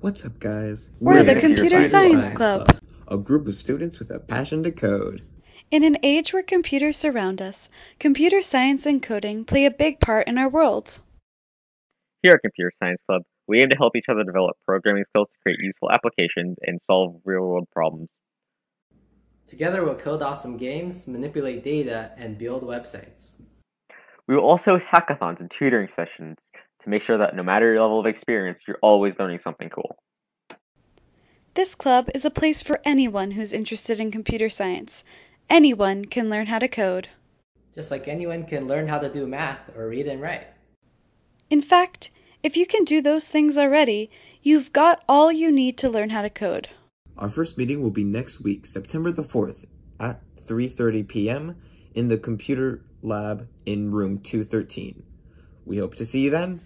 What's up, guys? We're, the Computer, Science, Club. a group of students with a passion to code. In an age where computers surround us, computer science and coding play a big part in our world. Here at Computer Science Club, we aim to help each other develop programming skills to create useful applications and solve real-world problems. Together we'll code awesome games, manipulate data, and build websites. We will also host hackathons and tutoring sessions to make sure that no matter your level of experience, you're always learning something cool. This club is a place for anyone who's interested in computer science. Anyone can learn how to code. Just like anyone can learn how to do math or read and write. In fact, if you can do those things already, you've got all you need to learn how to code. Our first meeting will be next week, September the 4th at 3.30 p.m. in the computer lab in room 213. We hope to see you then.